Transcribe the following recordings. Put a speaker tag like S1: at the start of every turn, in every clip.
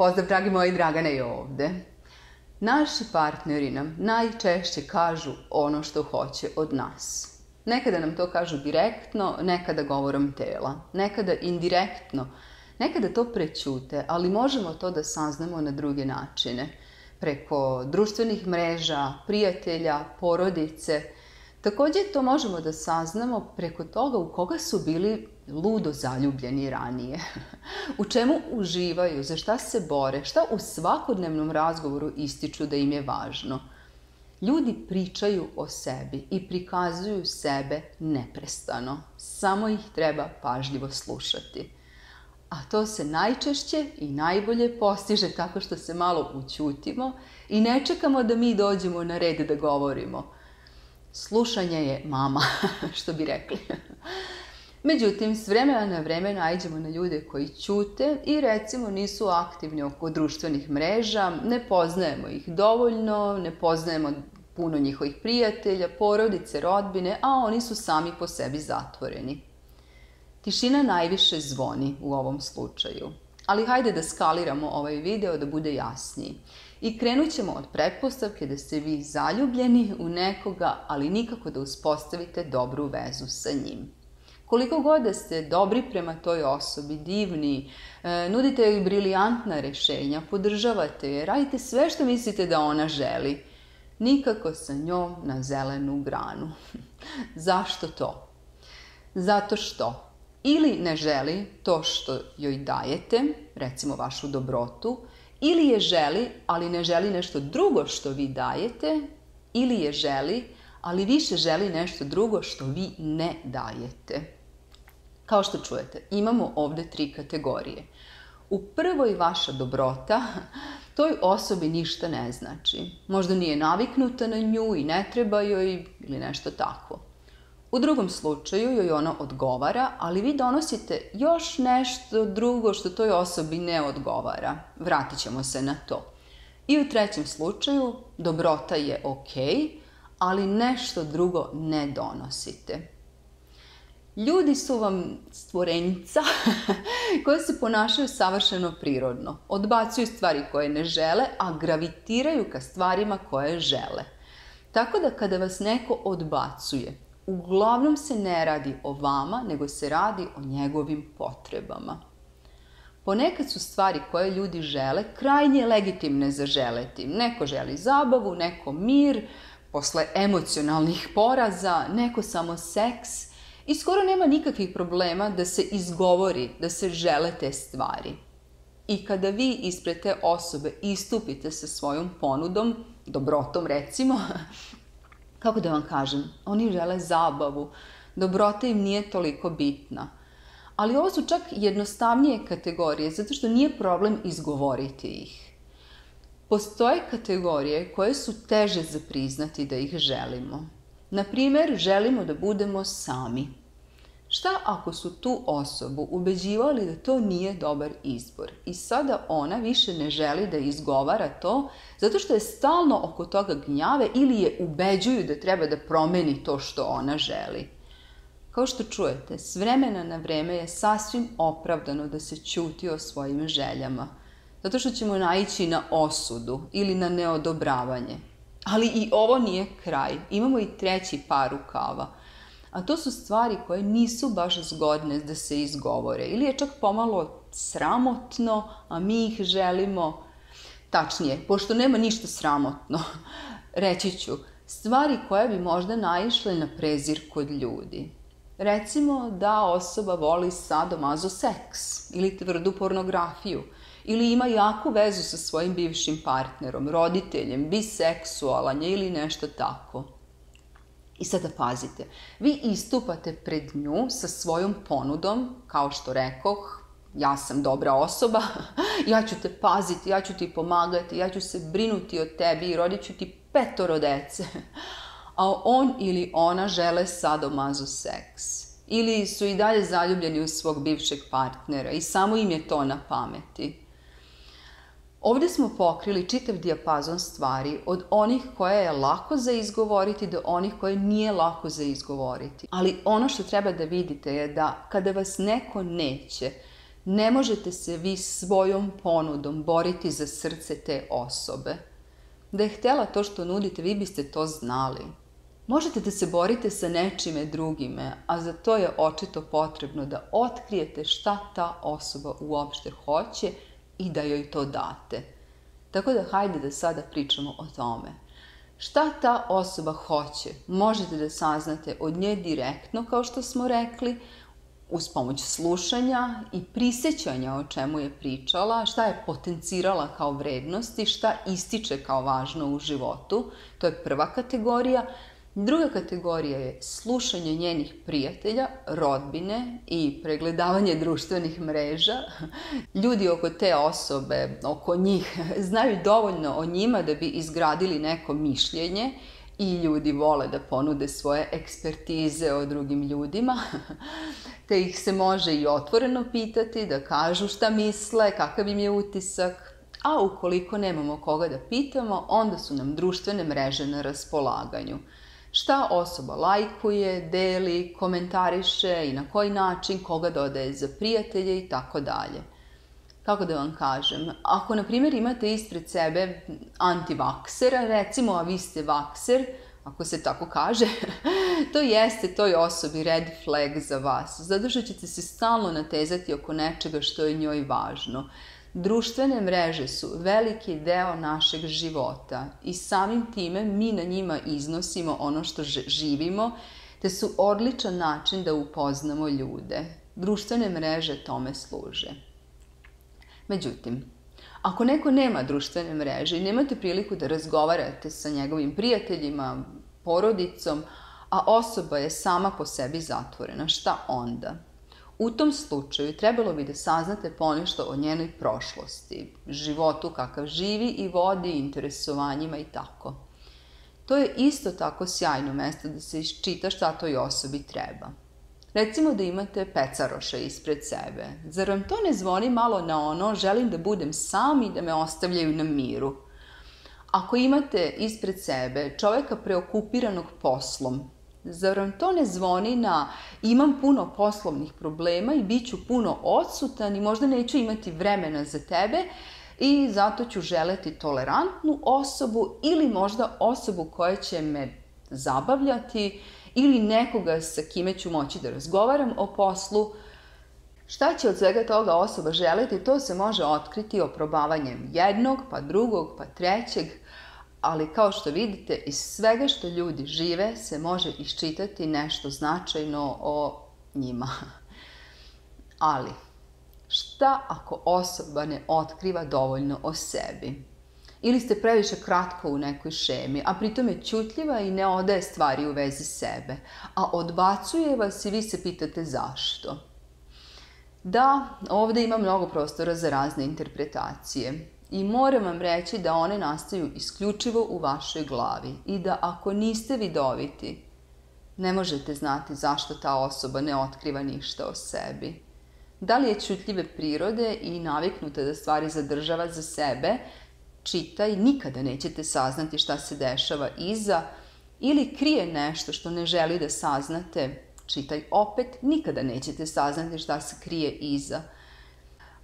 S1: Pozdrav dragi moji, Dragana je ovde. Naši partneri nam najčešće kažu ono što hoće od nas. Nekada nam to kažu direktno, nekada govorom tela, nekada indirektno, nekada to prećute, ali možemo to da saznamo na druge načine. Preko društvenih mreža, prijatelja, porodice. Također to možemo da saznamo preko toga u koga su bili ludo zaljubljeni ranije. u čemu uživaju, za šta se bore, šta u svakodnevnom razgovoru ističu da im je važno. Ljudi pričaju o sebi i prikazuju sebe neprestano. Samo ih treba pažljivo slušati. A to se najčešće i najbolje postiže tako što se malo učutimo i ne čekamo da mi dođemo na red da govorimo. Slušanje je mama, što bi rekli. Međutim, s vremena na vreme najđemo na ljude koji ćute i recimo nisu aktivni oko društvenih mreža, ne poznajemo ih dovoljno, ne poznajemo puno njihovih prijatelja, porodice, rodbine, a oni su sami po sebi zatvoreni. Tišina najviše zvoni u ovom slučaju, ali hajde da skaliramo ovaj video da bude jasniji. I krenut ćemo od pretpostavke da ste vi zaljubljeni u nekoga, ali nikako da uspostavite dobru vezu sa njim. Koliko god da ste dobri prema toj osobi, divni, e, nudite joj brilijantna rešenja, podržavate je, radite sve što mislite da ona želi, nikako sa njom na zelenu granu. Zašto to? Zato što ili ne želi to što joj dajete, recimo vašu dobrotu, ili je želi, ali ne želi nešto drugo što vi dajete, ili je želi, ali više želi nešto drugo što vi ne dajete. Kao što čujete, imamo ovdje tri kategorije. U prvoj vaša dobrota toj osobi ništa ne znači. Možda nije naviknuta na nju i ne treba joj ili nešto tako. U drugom slučaju joj ono odgovara, ali vi donosite još nešto drugo što toj osobi ne odgovara. Vratit ćemo se na to. I u trećem slučaju dobrota je ok, ali nešto drugo ne donosite. Ljudi su vam stvorenjica koje se ponašaju savršeno prirodno. Odbacuju stvari koje ne žele, a gravitiraju ka stvarima koje žele. Tako da kada vas neko odbacuje, uglavnom se ne radi o vama, nego se radi o njegovim potrebama. Ponekad su stvari koje ljudi žele krajnje legitimne za želeti. Neko želi zabavu, neko mir, posle emocionalnih poraza, neko samo seks – i skoro nema nikakvih problema da se izgovori, da se žele te stvari. I kada vi ispred te osobe istupite sa svojom ponudom, dobrotom recimo, kako da vam kažem, oni žele zabavu, dobrota im nije toliko bitna. Ali ovo su čak jednostavnije kategorije, zato što nije problem izgovoriti ih. Postoje kategorije koje su teže za priznati da ih želimo. Na primjer, želimo da budemo sami. Šta ako su tu osobu ubeđivali da to nije dobar izbor i sada ona više ne želi da izgovara to zato što je stalno oko toga gnjave ili je ubeđuju da treba da promeni to što ona želi. Kao što čujete, s vremena na vreme je sasvim opravdano da se ćuti o svojim željama, zato što ćemo naići na osudu ili na neodobravanje. Ali i ovo nije kraj. Imamo i treći par rukava – a to su stvari koje nisu baš zgodne da se izgovore. Ili je čak pomalo sramotno, a mi ih želimo. Tačnije, pošto nema ništa sramotno, reći ću, stvari koje bi možda naišle na prezir kod ljudi. Recimo da osoba voli sadomazo seks ili tvrdu pornografiju ili ima jaku vezu sa svojim bivšim partnerom, roditeljem, biseksualan je ili nešto tako. I sada pazite, vi istupate pred nju sa svojom ponudom, kao što rekoh, ja sam dobra osoba, ja ću te paziti, ja ću ti pomagati, ja ću se brinuti o tebi i rodit ću ti petoro dece. A on ili ona žele sadomazu seks. Ili su i dalje zaljubljeni u svog bivšeg partnera i samo im je to na pameti. Ovdje smo pokrili čitav dijapazon stvari od onih koje je lako za izgovoriti do onih koje nije lako za izgovoriti. Ali ono što treba da vidite je da kada vas neko neće, Ne možete se vi svojom ponudom boriti za srce te osobe. Da je htjela to što nudite, vi biste to znali. Možete da se borite sa nečime drugime, a za to je očito potrebno da otkrijete šta ta osoba uopšte hoće i da joj to date. Tako da hajde da sada pričamo o tome. Šta ta osoba hoće, možete da saznate od nje direktno, kao što smo rekli, uz pomoć slušanja i prisjećanja o čemu je pričala, šta je potencirala kao vrednosti, šta ističe kao važno u životu. To je prva kategorija. Druga kategorija je slušanje njenih prijatelja, rodbine i pregledavanje društvenih mreža. Ljudi oko te osobe, oko njih, znaju dovoljno o njima da bi izgradili neko mišljenje i ljudi vole da ponude svoje ekspertize o drugim ljudima, te ih se može i otvoreno pitati, da kažu šta misle, kakav im je utisak, a ukoliko nemamo koga da pitamo, onda su nam društvene mreže na raspolaganju šta osoba lajkuje, deli, komentariše i na koji način, koga dodaje za prijatelje i tako dalje. Kako da vam kažem, ako na primjer imate ispred sebe antivaksera, recimo a vi ste vakser, ako se tako kaže, to jeste toj osobi red flag za vas, što ćete se stalno natezati oko nečega što je njoj važno. Društvene mreže su veliki deo našeg života i samim time mi na njima iznosimo ono što živimo, te su odličan način da upoznamo ljude. Društvene mreže tome služe. Međutim, ako neko nema društvene mreže i nemate priliku da razgovarate sa njegovim prijateljima, porodicom, a osoba je sama po sebi zatvorena, šta onda? U tom slučaju trebalo bi da saznate ponešto o njenoj prošlosti, životu kakav živi i vodi, interesovanjima i tako. To je isto tako sjajno mesto da se iščita šta toj osobi treba. Recimo da imate pecaroša ispred sebe. Zar vam to ne zvoni malo na ono želim da budem sam i da me ostavljaju na miru? Ako imate ispred sebe čoveka preokupiranog poslom, Zar vam to ne zvoni na imam puno poslovnih problema i bit ću puno odsutan i možda neću imati vremena za tebe i zato ću želeti tolerantnu osobu ili možda osobu koja će me zabavljati ili nekoga sa kime ću moći da razgovaram o poslu. Šta će od svega toga osoba želiti, to se može otkriti oprobavanjem jednog, pa drugog, pa trećeg, ali kao što vidite, iz svega što ljudi žive se može iščitati nešto značajno o njima. Ali, šta ako osoba ne otkriva dovoljno o sebi? Ili ste previše kratko u nekoj šemi, a pritom je čutljiva i ne odaje stvari u vezi sebe, a odbacuje vas i vi se pitate zašto. Da, ovdje ima mnogo prostora za razne interpretacije. I moram vam reći da one nastaju isključivo u vašoj glavi i da ako niste vidoviti, ne možete znati zašto ta osoba ne otkriva ništa o sebi. Da li je čutljive prirode i naviknuta da stvari zadržava za sebe, čitaj, nikada nećete saznati šta se dešava iza, ili krije nešto što ne želi da saznate, čitaj opet, nikada nećete saznati šta se krije iza.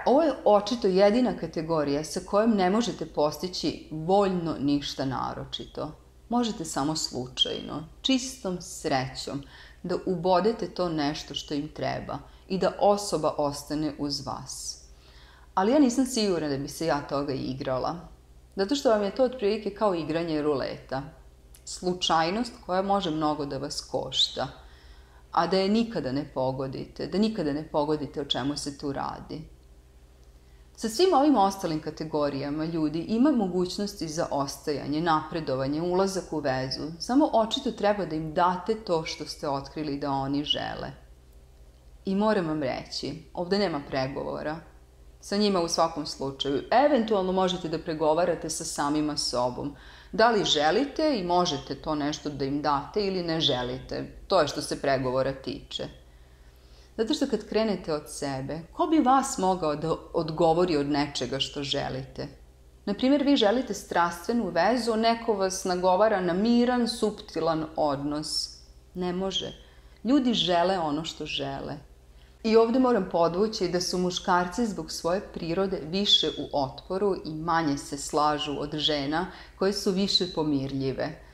S1: Ovo je očito jedina kategorija sa kojom ne možete postići voljno ništa naročito. Možete samo slučajno, čistom srećom, da ubodete to nešto što im treba i da osoba ostane uz vas. Ali ja nisam sigurna da bi se ja toga igrala. Zato što vam je to otprilike kao igranje ruleta. Slučajnost koja može mnogo da vas košta. A da je nikada ne pogodite, da nikada ne pogodite o čemu se tu radi. Sa svim ovim ostalim kategorijama ljudi ima mogućnosti za ostajanje, napredovanje, ulazak u vezu. Samo očito treba da im date to što ste otkrili da oni žele. I moram vam reći, ovdje nema pregovora. Sa njima u svakom slučaju. Eventualno možete da pregovarate sa samima sobom. Da li želite i možete to nešto da im date ili ne želite. To je što se pregovora tiče. Zato što kad krenete od sebe, ko bi vas mogao da odgovori od nečega što želite? Naprimjer, vi želite strastvenu vezu, neko vas nagovara na miran, suptilan odnos. Ne može. Ljudi žele ono što žele. I ovdje moram podvući da su muškarci zbog svoje prirode više u otporu i manje se slažu od žena koje su više pomirljive.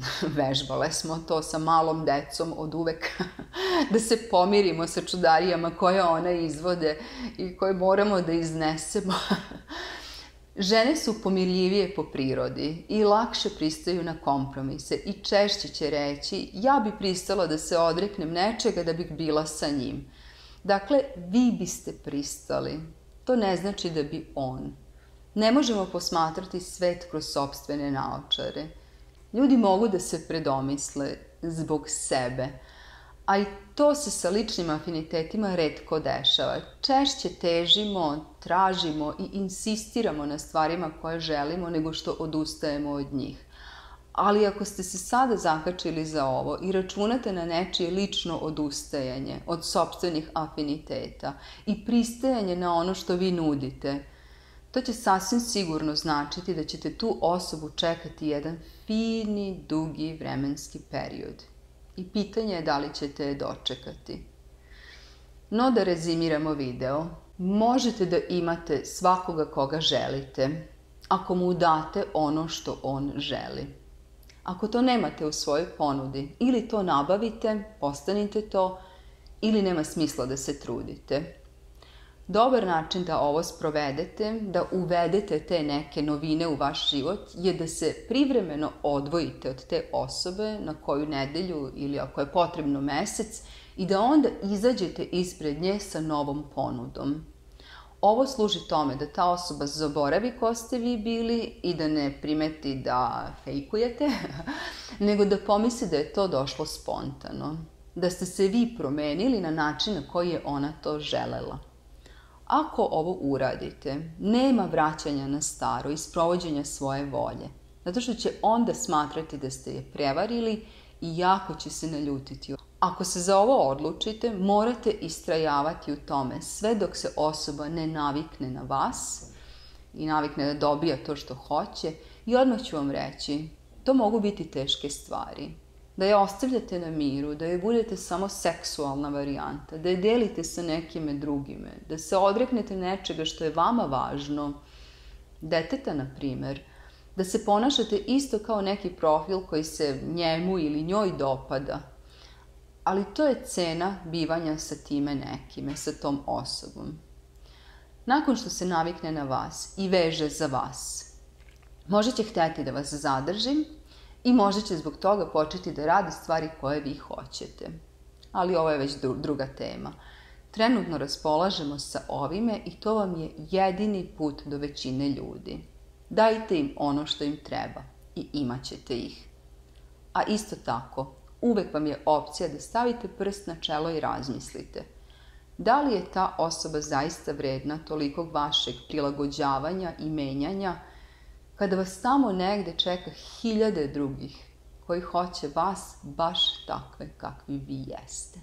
S1: Vežbale smo to sa malom decom od uvek da se pomirimo sa čudarijama koje ona izvode i koje moramo da iznesemo. Žene su pomirljivije po prirodi i lakše pristaju na kompromise i češće će reći ja bi pristala da se odreknem nečega da bih bila sa njim. Dakle, vi biste pristali. To ne znači da bi on. Ne možemo posmatrati svet kroz sobstvene naočare. Ljudi mogu da se predomisle zbog sebe, a i to se sa ličnim afinitetima redko dešava. Češće težimo, tražimo i insistiramo na stvarima koje želimo nego što odustajemo od njih. Ali ako ste se sada zakačili za ovo i računate na nečije lično odustajanje od sobstvenih afiniteta i pristajanje na ono što vi nudite, to će sasvim sigurno značiti da ćete tu osobu čekati jedan fini, dugi vremenski period. I pitanje je da li ćete je dočekati. No da rezimiramo video. Možete da imate svakoga koga želite, ako mu date ono što on želi. Ako to nemate u svojoj ponudi, ili to nabavite, postanite to, ili nema smisla da se trudite. Dobar način da ovo sprovedete, da uvedete te neke novine u vaš život, je da se privremeno odvojite od te osobe na koju nedelju ili ako je potrebno mesec i da onda izađete ispred nje sa novom ponudom. Ovo služi tome da ta osoba zaboravi ko ste vi bili i da ne primeti da fejkujete, nego da pomisli da je to došlo spontano. Da ste se vi promenili na način na koji je ona to želela. Ako ovo uradite, nema vraćanja na staro i sprovođenja svoje volje. Zato što će onda smatrati da ste je prevarili i jako će se naljutiti. Ako se za ovo odlučite, morate istrajavati u tome sve dok se osoba ne navikne na vas i navikne da dobija to što hoće i odmah ću vam reći, to mogu biti teške stvari. Da je ostavljate na miru, da je budete samo seksualna varijanta, da je delite sa nekime drugime, da se odreknete nečega što je vama važno, deteta na primjer, da se ponašate isto kao neki profil koji se njemu ili njoj dopada, ali to je cena bivanja sa time nekime, sa tom osobom. Nakon što se navikne na vas i veže za vas, može će htjeti da vas zadržim i može će zbog toga početi da radi stvari koje vi hoćete. Ali ovo je već druga tema. Trenutno raspolažemo sa ovime i to vam je jedini put do većine ljudi. Dajte im ono što im treba i imat ćete ih. A isto tako, uvek vam je opcija da stavite prst na čelo i razmislite. Da li je ta osoba zaista vredna tolikog vašeg prilagođavanja i menjanja kada vas tamo negde čeka hiljade drugih koji hoće vas baš takve kakvi vi jeste.